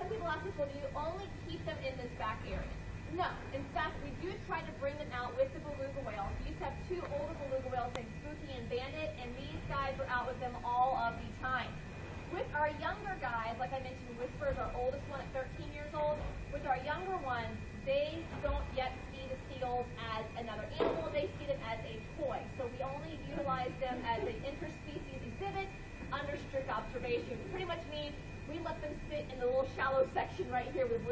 Some people ask us, well, do you only keep them in this back area? No. In fact, we do try to bring them out with the beluga whales. We used to have two older beluga whales named Spooky and Bandit, and these guys were out with them all of the time. With our younger guys, like I mentioned, Whisper is our oldest one at 13 years old. With our younger ones, they don't yet see the seals as another animal. They see them as a toy. So we only utilize them as an interspecies exhibit under strict observation. Pretty much means we let them sit in the little section right here with